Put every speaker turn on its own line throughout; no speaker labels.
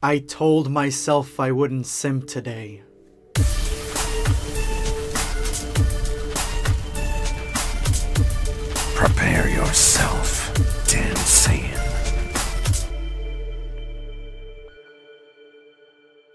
I told myself I wouldn't simp today.
Prepare yourself, Dan Saiyan.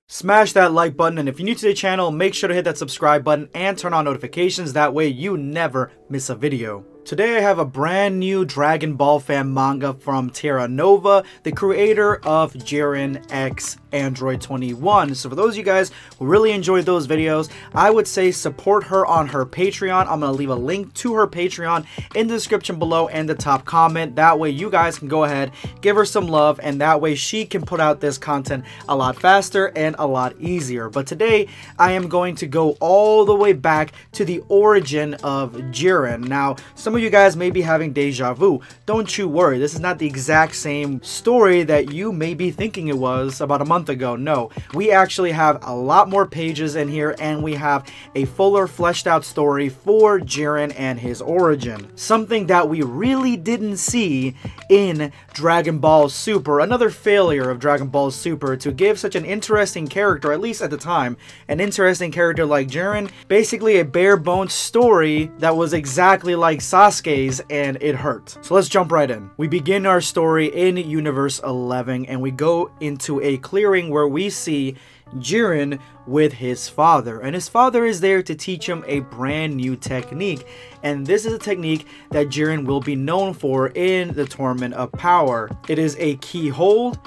Smash that like button and if you're new to the channel, make sure to hit that subscribe button and turn on notifications, that way you never miss a video. Today I have a brand new Dragon Ball fan manga from Teira Nova, the creator of Jiren X Android 21. So for those of you guys who really enjoyed those videos, I would say support her on her Patreon. I'm going to leave a link to her Patreon in the description below and the top comment. That way you guys can go ahead, give her some love, and that way she can put out this content a lot faster and a lot easier. But today I am going to go all the way back to the origin of Jiren. Now, some some of you guys may be having deja vu. Don't you worry, this is not the exact same story that you may be thinking it was about a month ago. No, we actually have a lot more pages in here and we have a fuller fleshed out story for Jiren and his origin. Something that we really didn't see in Dragon Ball Super. Another failure of Dragon Ball Super to give such an interesting character, at least at the time, an interesting character like Jiren, basically a bare bones story that was exactly like Sasuke's and it hurt. So let's jump right in. We begin our story in Universe 11 and we go into a clearing where we see Jiren with his father. And his father is there to teach him a brand new technique. And this is a technique that Jiren will be known for in the Tournament of Power. It is a ki hold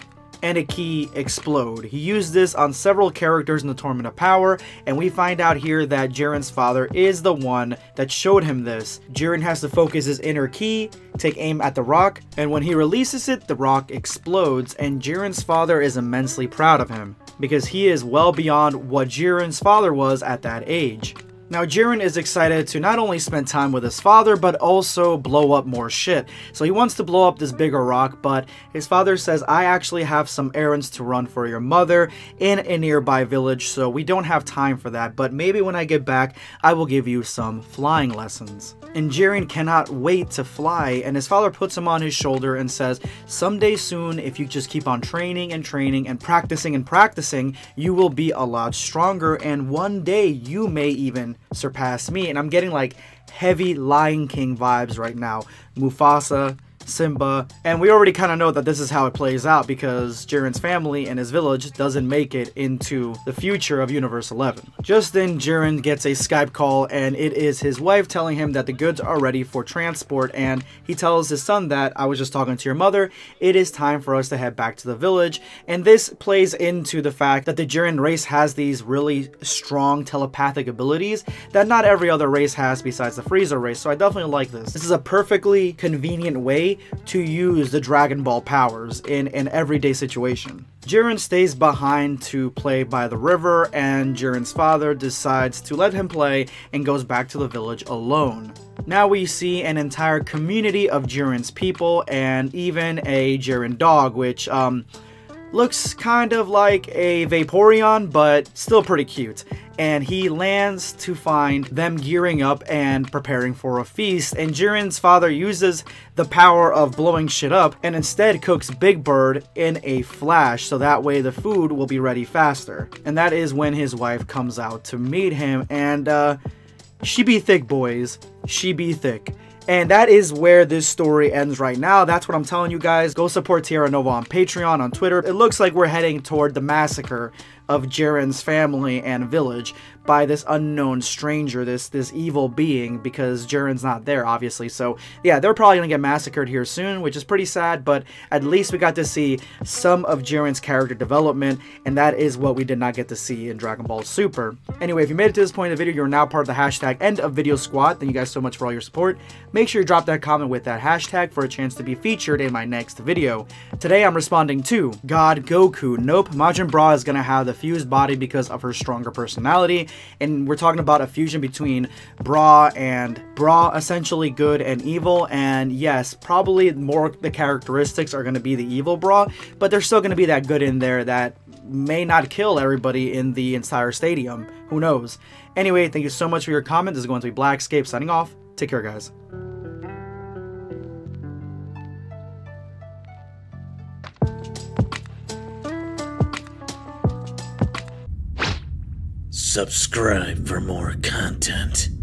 and a ki explode. He used this on several characters in the Tournament of Power, and we find out here that Jiren's father is the one that showed him this. Jiren has to focus his inner ki, take aim at the rock, and when he releases it, the rock explodes, and Jiren's father is immensely proud of him, because he is well beyond what Jiren's father was at that age. Now Jiren is excited to not only spend time with his father, but also blow up more shit. So he wants to blow up this bigger rock, but his father says, I actually have some errands to run for your mother in a nearby village, so we don't have time for that, but maybe when I get back, I will give you some flying lessons. And Jiren cannot wait to fly, and his father puts him on his shoulder and says, someday soon, if you just keep on training and training and practicing and practicing, you will be a lot stronger, and one day you may even surpass me. And I'm getting like heavy Lion King vibes right now. Mufasa, Simba, and we already kind of know that this is how it plays out because Jiren's family and his village doesn't make it into the future of Universe 11. Just then, Jiren gets a Skype call and it is his wife telling him that the goods are ready for transport and he tells his son that I was just talking to your mother, it is time for us to head back to the village and this plays into the fact that the Jiren race has these really strong telepathic abilities that not every other race has besides the Frieza race so I definitely like this. This is a perfectly convenient way to use the Dragon Ball powers in an everyday situation. Jiren stays behind to play by the river, and Jiren's father decides to let him play and goes back to the village alone. Now we see an entire community of Jiren's people and even a Jiren dog, which um, looks kind of like a Vaporeon, but still pretty cute and he lands to find them gearing up and preparing for a feast. And Jiren's father uses the power of blowing shit up and instead cooks Big Bird in a flash so that way the food will be ready faster. And that is when his wife comes out to meet him and uh, she be thick boys, she be thick. And that is where this story ends right now. That's what I'm telling you guys. Go support Teira Nova on Patreon, on Twitter. It looks like we're heading toward the massacre of Jiren's family and village by this unknown stranger, this this evil being, because Jiren's not there, obviously. So yeah, they're probably gonna get massacred here soon, which is pretty sad, but at least we got to see some of Jiren's character development, and that is what we did not get to see in Dragon Ball Super. Anyway, if you made it to this point in the video, you're now part of the hashtag end of video squad. Thank you guys so much for all your support. Make sure you drop that comment with that hashtag for a chance to be featured in my next video. Today I'm responding to God Goku. Nope, Majin Bra is gonna have the fused body because of her stronger personality and we're talking about a fusion between Bra and Bra, essentially good and evil, and yes, probably more the characteristics are going to be the evil Bra, but there's still going to be that good in there that may not kill everybody in the entire stadium. Who knows? Anyway, thank you so much for your comment. This is going to be Blackscape signing off. Take care, guys.
Subscribe for more content.